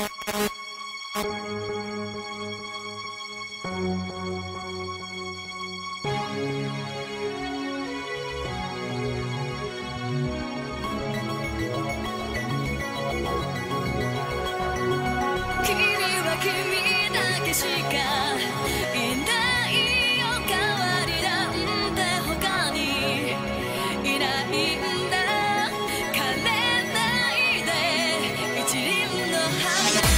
君は君だけしかいない。how to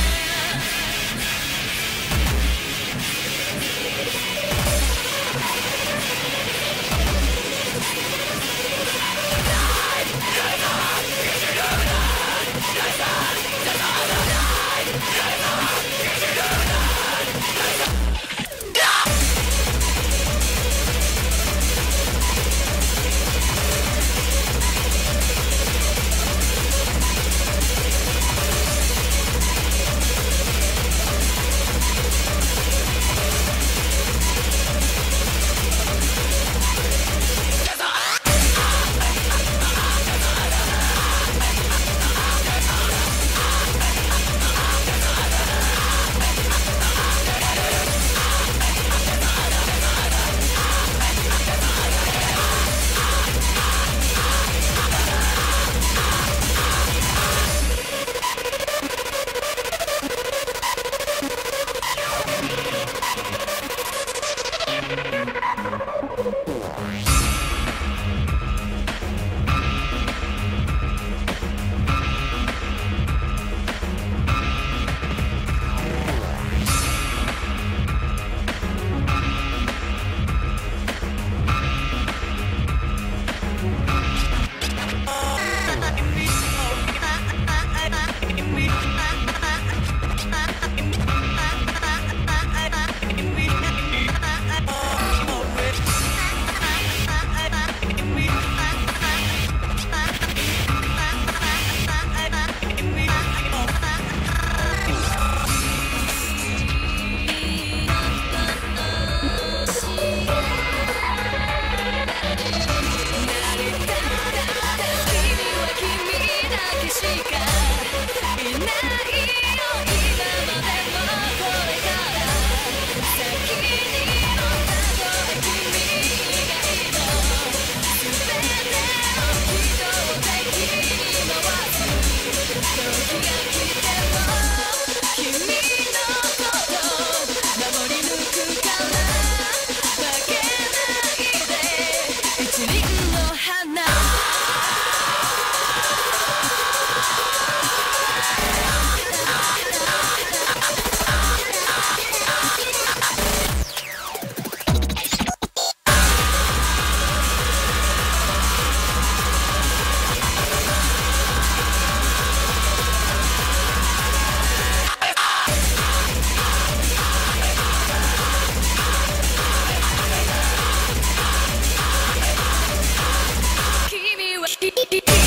Beep, beep.